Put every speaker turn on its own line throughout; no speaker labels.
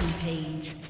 Rampage.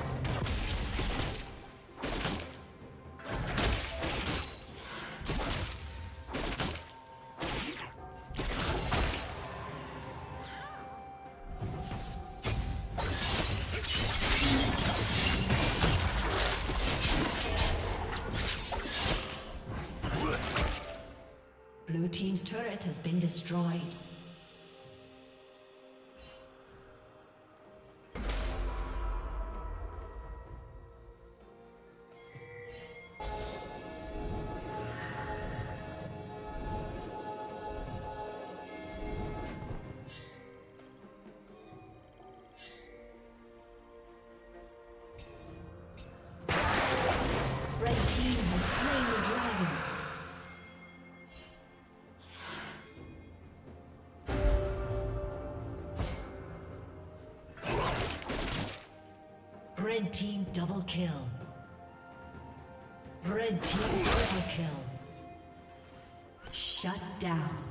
Red team double kill. Red team triple kill. Shut down.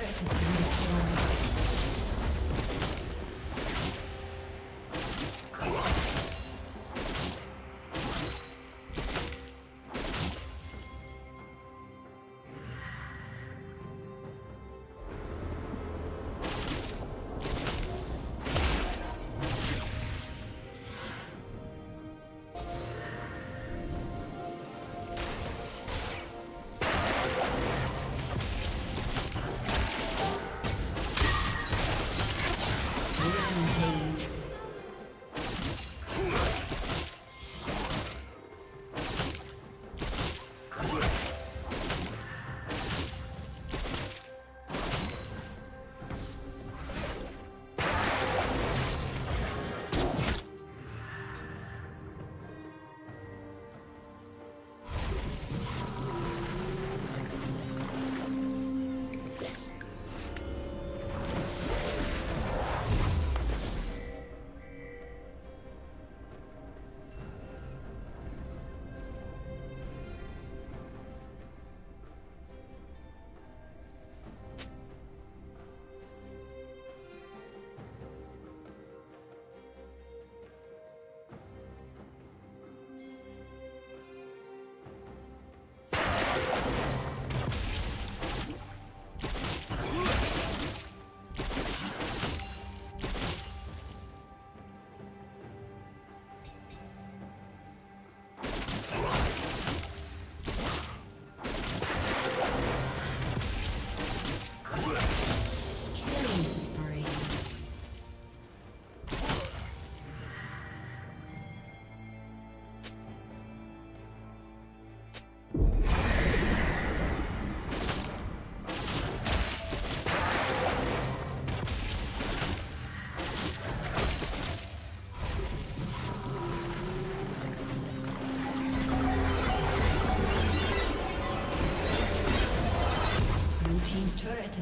Turret has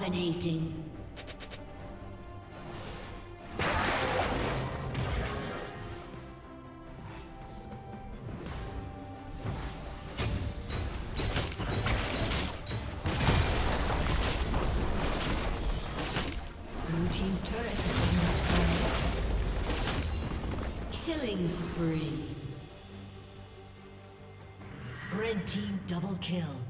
Dominating. Killing spree. Red Team double kill.